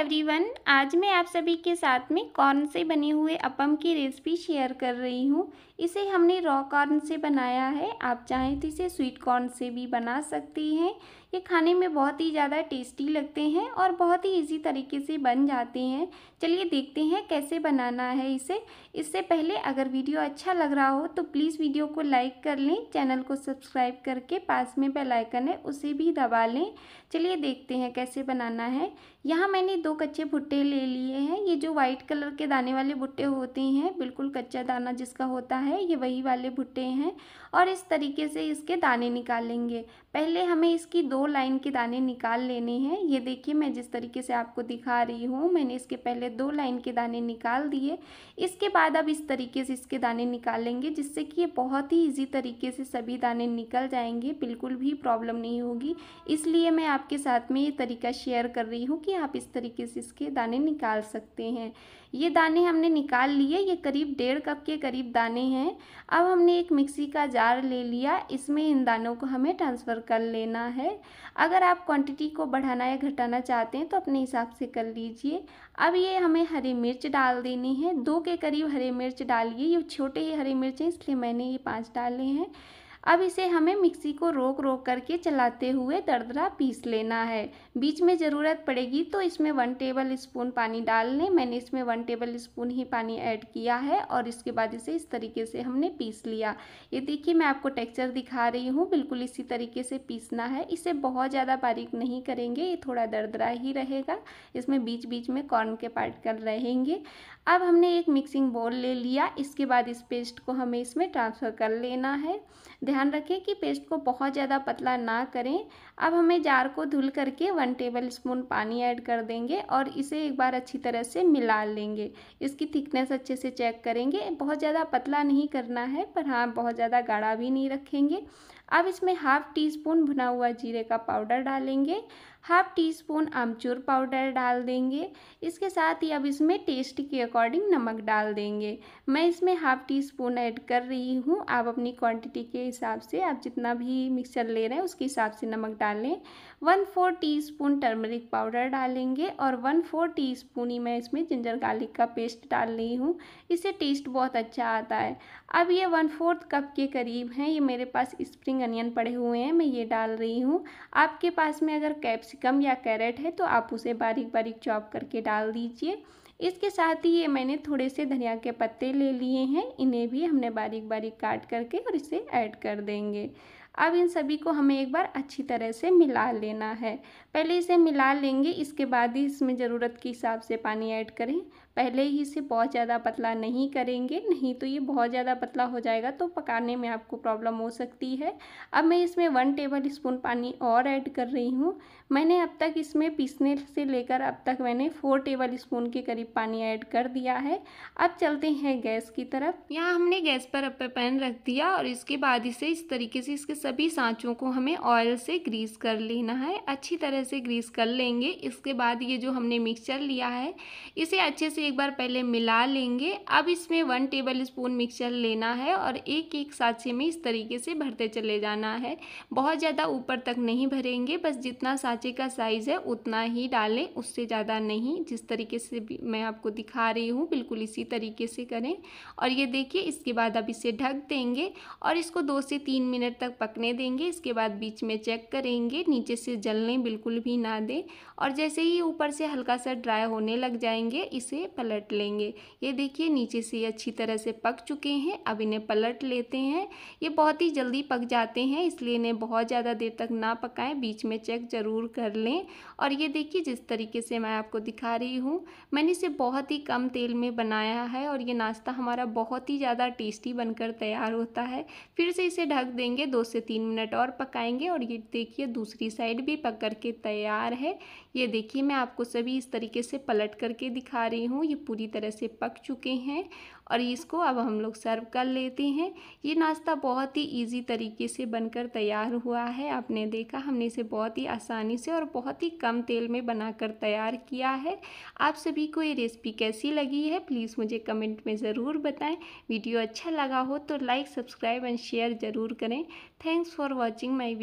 Everyone आज मैं आप सभी के साथ में कॉर्न से बने हुए अपम की रेसिपी शेयर कर रही हूँ। इसे हमने रॉ कॉर्न से बनाया है। आप चाहें तो इसे स्वीट कॉर्न से भी बना सकती हैं। ये खाने में बहुत ही ज़्यादा टेस्टी लगते हैं और बहुत ही इजी तरीके से बन जाते हैं। चलिए देखते हैं कैसे बनाना है इसे। इससे पहले अगर वीडियो अच्छा लग रहा हो तो प्लीज़ वीडियो को लाइक कर लें, चैनल को सब्सक्राइब करके पास में बेल आइकन है उसे भी दबा लें। चलिए देखते हैं कैसे बनाना है। यहाँ मैंने दो कच्चे भुट्टे ले लिए हैं। ये जो वाइट कलर के दाने वाले भुट्टे होते हैं, बिल्कुल कच्चा दाना जिसका होता है ये वही वाले भुट्टे हैं और इस तरीके से इसके दाने निकालेंगे। पहले हमें इसकी दो लाइन के दाने निकाल लेने हैं। ये देखिए, मैं जिस तरीके से आपको दिखा रही हूँ, मैंने इसके पहले दो लाइन के दाने निकाल दिए। इसके बाद अब इस तरीके से इसके दाने निकालेंगे, जिससे कि ये बहुत ही ईजी तरीके से सभी दाने निकल जाएँगे, बिल्कुल भी प्रॉब्लम नहीं होगी। इसलिए मैं आपके साथ में ये तरीका शेयर कर रही हूँ कि आप इस तरीके से इसके दाने निकाल सकते हैं। ये दाने हमने निकाल लिए, ये करीब डेढ़ कप के करीब दाने हैं। अब हमने एक मिक्सी का जार ले लिया। इसमें इन दानों को हमें ट्रांसफ़र कर लेना है। अगर आप क्वांटिटी को बढ़ाना या घटाना चाहते हैं तो अपने हिसाब से कर लीजिए। अब ये हमें हरी मिर्च डाल देनी है। दो के करीब हरी मिर्च डालिए। ये छोटे ही हरी मिर्च हैं, इसलिए मैंने ये पाँच डाले हैं। अब इसे हमें मिक्सी को रोक रोक करके चलाते हुए दरदरा पीस लेना है। बीच में ज़रूरत पड़ेगी तो इसमें वन टेबल स्पून पानी डाल लें। मैंने इसमें वन टेबल स्पून ही पानी ऐड किया है और इसके बाद इसे इस तरीके से हमने पीस लिया। ये देखिए मैं आपको टेक्सचर दिखा रही हूँ। बिल्कुल इसी तरीके से पीसना है। इसे बहुत ज़्यादा बारीक नहीं करेंगे। ये थोड़ा दरदरा ही रहेगा। इसमें बीच बीच में कॉर्न के पार्ट कर रहेंगे। अब हमने एक मिक्सिंग बोल ले लिया। इसके बाद इस पेस्ट को हमें इसमें ट्रांसफ़र कर लेना है। ध्यान रखें कि पेस्ट को बहुत ज़्यादा पतला ना करें। अब हमें जार को धुल करके वन टेबल स्पून पानी ऐड कर देंगे और इसे एक बार अच्छी तरह से मिला लेंगे। इसकी थिकनेस अच्छे से चेक करेंगे। बहुत ज़्यादा पतला नहीं करना है, पर हाँ बहुत ज़्यादा गाढ़ा भी नहीं रखेंगे। अब इसमें हाफ़ टी स्पून भुना हुआ जीरे का पाउडर डालेंगे। हाफ़ टी स्पून आमचूर पाउडर डाल देंगे। इसके साथ ही अब इसमें टेस्ट के अकॉर्डिंग नमक डाल देंगे। मैं इसमें हाफ़ टी स्पून ऐड कर रही हूँ। आप अपनी क्वांटिटी के हिसाब से आप जितना भी मिक्सर ले रहे हैं, उसके हिसाब से नमक डाल। लें one four teaspoon turmeric powder डालेंगे और वन फोर टी स्पून ही मैं इसमें जिंजर गार्लिक का पेस्ट डाल रही हूँ। इससे टेस्ट बहुत अच्छा आता है। अब ये वन फोर्थ कप के करीब हैं, ये मेरे पास स्प्रिंग अनियन पड़े हुए हैं, मैं ये डाल रही हूँ। आपके पास में अगर कैप्सिकम या कैरेट है तो आप उसे बारीक बारीक चॉप करके डाल दीजिए। इसके साथ ही ये मैंने थोड़े से धनिया के पत्ते ले लिए हैं। इन्हें भी हमने बारीक बारीक काट करके और इसे ऐड कर देंगे। अब इन सभी को हमें एक बार अच्छी तरह से मिला लेना है। पहले इसे मिला लेंगे, इसके बाद ही इसमें ज़रूरत के हिसाब से पानी ऐड करें। पहले ही इसे बहुत ज़्यादा पतला नहीं करेंगे, नहीं तो ये बहुत ज़्यादा पतला हो जाएगा तो पकाने में आपको प्रॉब्लम हो सकती है। अब मैं इसमें वन टेबल स्पून पानी और ऐड कर रही हूँ। मैंने अब तक इसमें पीसने से लेकर अब तक मैंने फोर टेबल स्पून के करीब पानी ऐड कर दिया है। अब चलते हैं गैस की तरफ़। यहाँ हमने गैस पर अपर पैन रख दिया और इसके बाद इसे इस तरीके से इसके सभी सांचों को हमें ऑयल से ग्रीस कर लेना है। अच्छी तरह से ग्रीस कर लेंगे। इसके बाद ये जो हमने मिक्सचर लिया है, इसे अच्छे से एक बार पहले मिला लेंगे। अब इसमें वन टेबल स्पून मिक्सचर लेना है और एक एक साँचे में इस तरीके से भरते चले जाना है। बहुत ज़्यादा ऊपर तक नहीं भरेंगे, बस जितना साँचे का साइज़ है उतना ही डालें, उससे ज़्यादा नहीं। जिस तरीके से मैं आपको दिखा रही हूँ, बिल्कुल इसी तरीके से करें। और ये देखिए, इसके बाद अब इसे ढक देंगे और इसको दो से तीन मिनट तक पकने देंगे। इसके बाद बीच में चेक करेंगे, नीचे से जलने बिल्कुल भी ना दें। और जैसे ही ऊपर से हल्का सा ड्राई होने लग जाएँगे, इसे पलट लेंगे। ये देखिए, नीचे से ये अच्छी तरह से पक चुके हैं। अब इन्हें पलट लेते हैं। ये बहुत ही जल्दी पक जाते हैं, इसलिए इन्हें बहुत ज़्यादा देर तक ना पकाएँ। बीच में चेक ज़रूर कर लें। और ये देखिए, जिस तरीके से मैं आपको दिखा रही हूँ, मैंने इसे बहुत ही कम तेल में बनाया है और ये नाश्ता हमारा बहुत ही ज़्यादा टेस्टी बनकर तैयार होता है। फिर से इसे ढक देंगे, दो से तीन मिनट और पकाएँगे और ये देखिए, दूसरी साइड भी पक करके तैयार है। ये देखिए, मैं आपको सभी इस तरीके से पलट करके दिखा रही हूँ, ये पूरी तरह से पक चुके हैं और इसको अब हम लोग सर्व कर लेते हैं। ये नाश्ता बहुत ही इजी तरीके से बनकर तैयार हुआ है। आपने देखा, हमने इसे बहुत ही आसानी से और बहुत ही कम तेल में बनाकर तैयार किया है। आप सभी को ये रेसिपी कैसी लगी है प्लीज़ मुझे कमेंट में ज़रूर बताएँ। वीडियो अच्छा लगा हो तो लाइक सब्सक्राइब एंड शेयर ज़रूर करें। Thanks for watching my